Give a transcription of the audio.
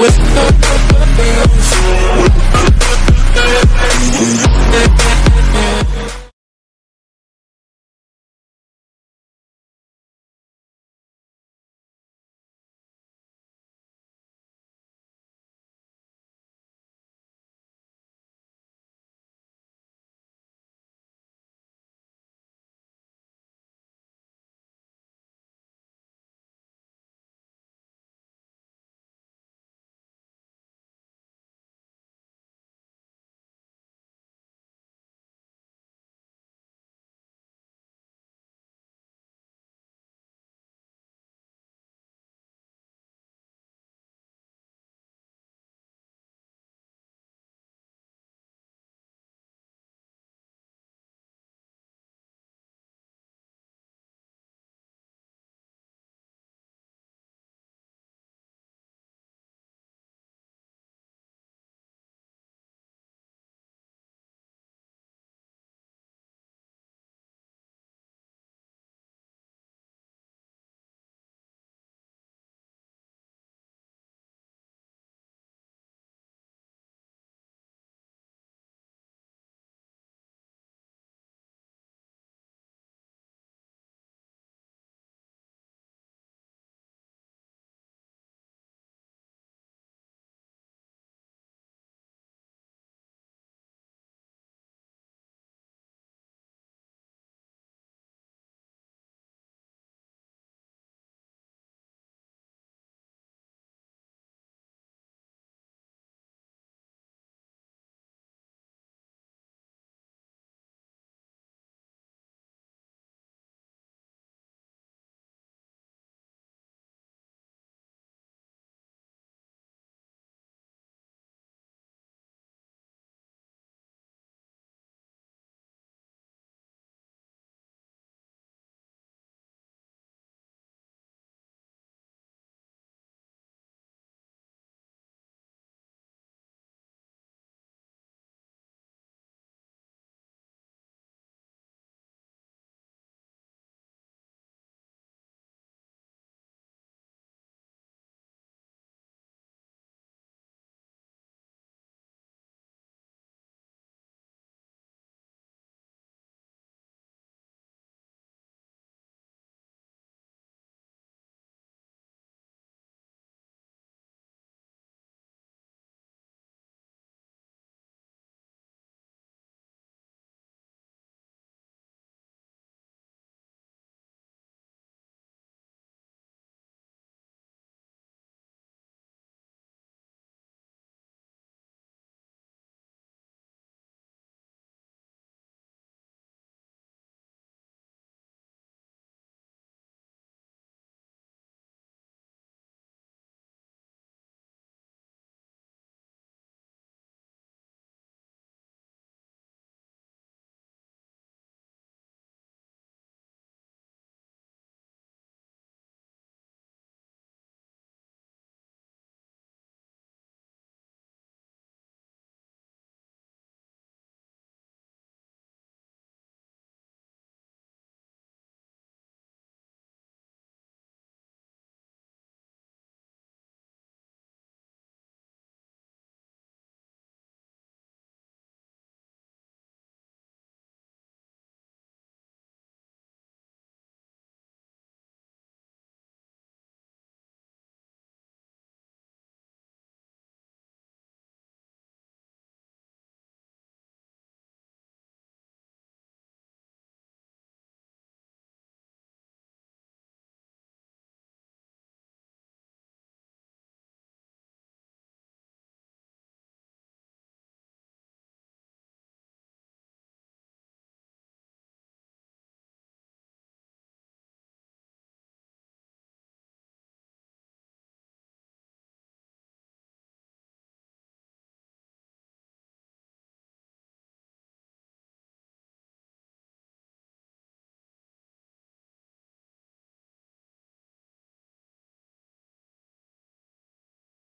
With